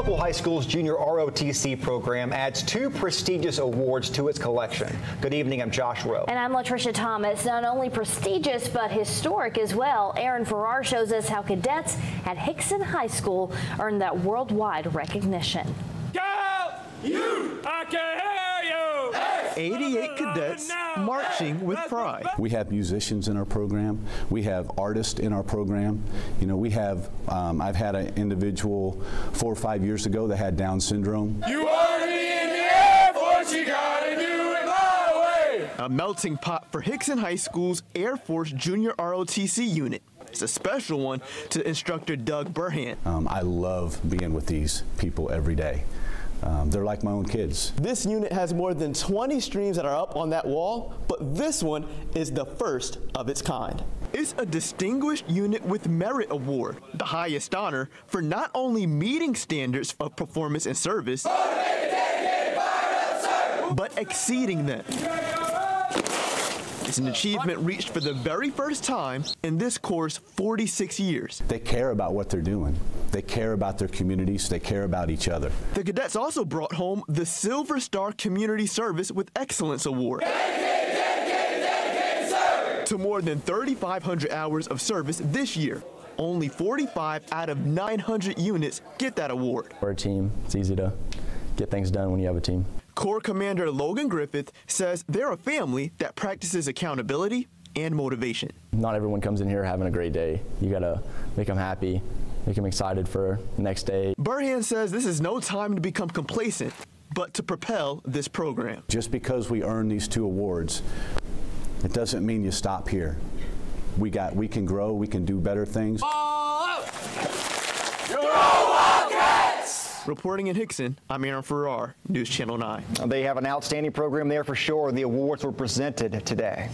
local high school's junior ROTC program adds two prestigious awards to its collection. Good evening, I'm Josh Rowe. And I'm Latricia Thomas. Not only prestigious, but historic as well. Aaron Farrar shows us how cadets at Hixson High School earned that worldwide recognition. Go! You! I can hear you! 88 cadets marching with pride. We have musicians in our program. We have artists in our program. You know, we have, um, I've had an individual four or five years ago that had Down syndrome. You already in the Air Force, you gotta do it my way! A melting pot for Hixson High School's Air Force Junior ROTC unit. It's a special one to instructor Doug Burhan. Um, I love being with these people every day. Um, they're like my own kids. This unit has more than 20 streams that are up on that wall, but this one is the first of its kind. It's a Distinguished Unit with Merit Award, the highest honor for not only meeting standards of performance and service, but exceeding them. It's an achievement reached for the very first time in this course 46 years. They care about what they're doing. They care about their communities. They care about each other. The cadets also brought home the Silver Star Community Service with Excellence Award. To more than 3,500 hours of service this year. Only 45 out of 900 units get that award. We're a team. It's easy to get things done when you have a team. Corps Commander Logan Griffith says they're a family that practices accountability and motivation. Not everyone comes in here having a great day. You got to make them happy, make them excited for the next day. Burhan says this is no time to become complacent, but to propel this program. Just because we earn these two awards, it doesn't mean you stop here. We got, we can grow, we can do better things. Reporting in Hixson, I'm Aaron Farrar, News Channel 9. They have an outstanding program there for sure. The awards were presented today.